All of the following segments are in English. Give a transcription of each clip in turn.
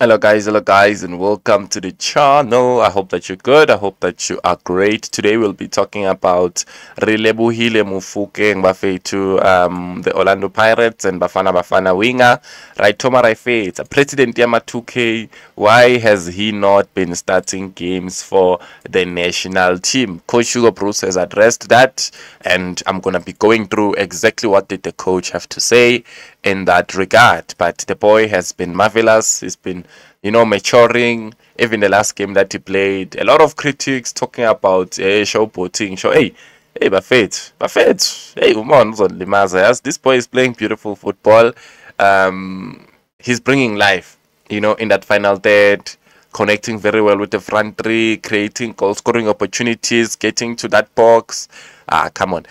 hello guys. Hello guys and welcome to the channel. I hope that you're good. I hope that you are great. Today we'll be talking about Relebohile Mofokeng bafethu um the orlando pirates and bafana bafana winger right toma raifet president yama 2k why has he not been starting games for the national team? Coach hugo broos has addressed that and i'm gonna be going through exactly what did the coach have to say in that regard. But the boy has been marvelous. He's been you know, maturing. Even the last game that he played, a lot of critics talking about eh, showboating. Show, hey, hey, Buffett, Buffett, hey, on Limaza. This boy is playing beautiful football. Um, he's bringing life, you know, in that final third, connecting very well with the front three, creating goal scoring opportunities, getting to that box. Ah, come on.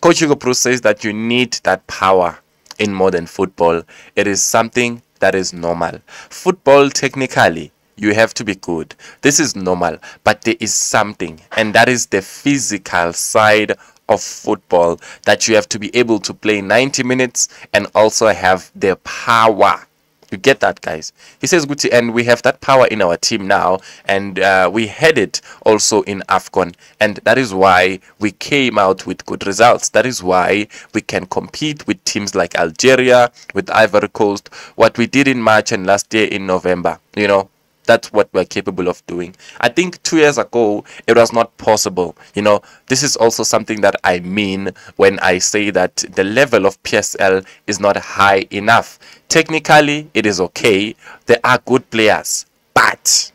Coach Hugo Broos says that you need that power in modern football. It is something that is normal. Football, technically, you have to be good. This is normal, but there is something, and that is the physical side of football that you have to be able to play 90 minutes and also have the power you get that, guys? He says, Guti, and we have that power in our team now, and uh, we had it also in AFCON, and that is why we came out with good results. That is why we can compete with teams like Algeria, with Ivory Coast, what we did in March and last year in November. You know, that's what we're capable of doing. I think two years ago, it was not possible. You know, this is also something that I mean when I say that the level of PSL is not high enough. Technically, it is okay. There are good players. But,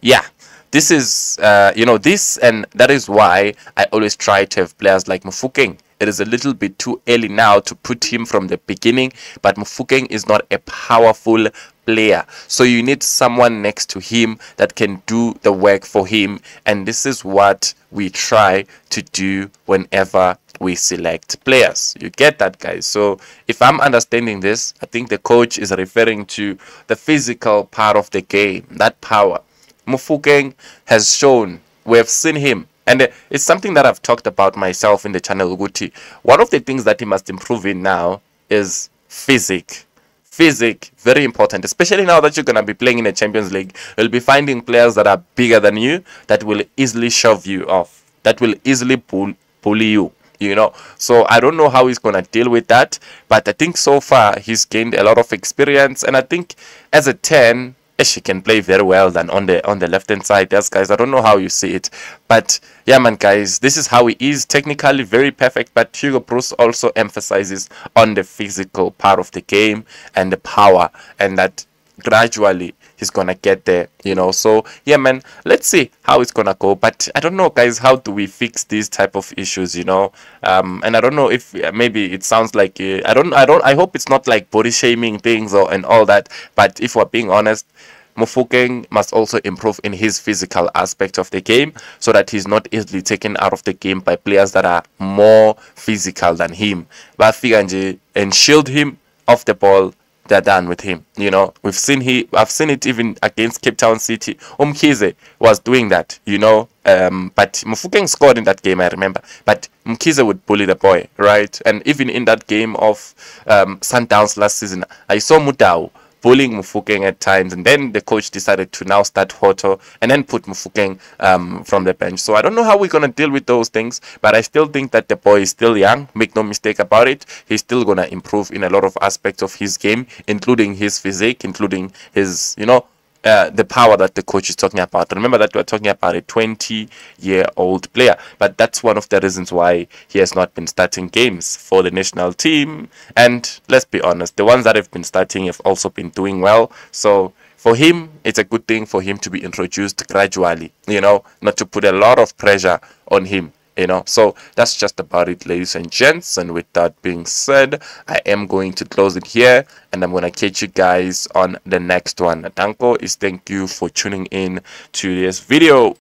yeah, this is, uh, you know, this and that is why I always try to have players like Mofokeng it is a little bit too early now to put him from the beginning, but Mofokeng is not a powerful player. So you need someone next to him that can do the work for him. And this is what we try to do whenever we select players. You get that, guys? So if I'm understanding this, I think the coach is referring to the physical part of the game, that power. Mofokeng has shown, we have seen him and uh, it's something that I've talked about myself in the channel Uguti. One of the things that he must improve in now is physic. Physic, very important, especially now that you're going to be playing in the Champions League. You'll be finding players that are bigger than you that will easily shove you off, that will easily pull, pull you you know so i don't know how he's going to deal with that but i think so far he's gained a lot of experience and i think as a 10 Eh, she can play very well than on the on the left hand side. Yes, guys, I don't know how you see it, but yeah, man, guys, this is how he is technically very perfect. But Hugo Broos also emphasizes on the physical part of the game and the power, and that gradually he's gonna get there you know. So yeah man let's see how it's gonna go. But i don't know guys how do we fix these type of issues you know? Um and i don't know if uh, maybe it sounds like uh, i don't i don't i hope it's not like body shaming things or and all that. But if we're being honest Mofokeng must also improve in his physical aspect of the game so that he's not easily taken out of the game by players that are more physical than him. But Bafika and shield him off the ball they're done with him. You know, we've seen he, I've seen it even against Cape Town City. Umkhize was doing that. You know, um, but Mofokeng scored in that game. I remember, but Mkhize would bully the boy, right? And even in that game of um, Sundowns last season, I saw Mudau bullying Mofokeng at times. And then the coach decided to now start Hotto and then put Mofokeng um, from the bench. So I don't know how we're going to deal with those things, but I still think that the boy is still young. Make no mistake about it. He's still going to improve in a lot of aspects of his game, including his physique, including his, you know, uh, the power that the coach is talking about. Remember that we're talking about a 20 year old player, but that's one of the reasons why he has not been starting games for the national team. And let's be honest, the ones that have been starting have also been doing well. So for him, it's a good thing for him to be introduced gradually, you know, not to put a lot of pressure on him you know. So that's just about it ladies and gents. And with that being said i am going to close it here and i'm going to catch you guys on the next one. Danko is thank you for tuning in to this video